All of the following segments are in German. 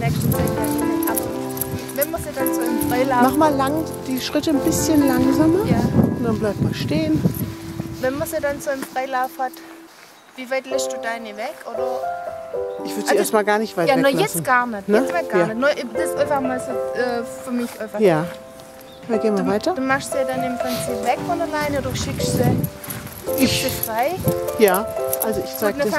ja eh nicht. Aber wenn man sie dann so im Freilauf. Mach mal lang, die Schritte ein bisschen langsamer. Ja. Und dann bleib mal stehen. Wenn man sie dann so im Freilauf hat, wie weit lässt du deine weg? Oder? Ich würde sie Also- erstmal gar nicht weit Ja, nur weglassen. jetzt gar nicht. Ne? Jetzt gar Ja. nicht. Nur das ist einfach mal so äh, für mich einfach. Ja. Dann gehen wir weiter. Du machst sie dann im Prinzip weg von alleine oder schickst sie, gibst sie frei. Ja, also ich zeig Gut,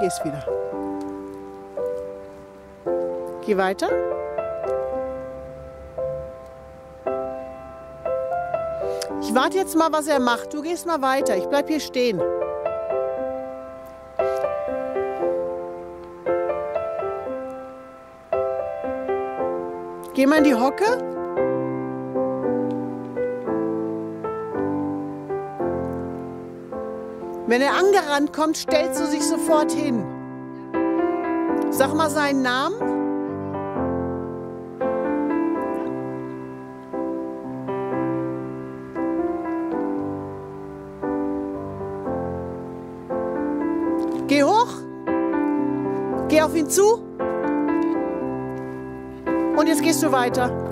gehst wieder. Geh weiter. Ich warte jetzt mal, was er macht. Du gehst mal weiter. Ich bleib hier stehen. Geh mal in die Hocke. Wenn er angerannt kommt, stellst du sich sofort hin. Sag mal seinen Namen. Geh hoch. Geh auf ihn zu. Und jetzt gehst du weiter.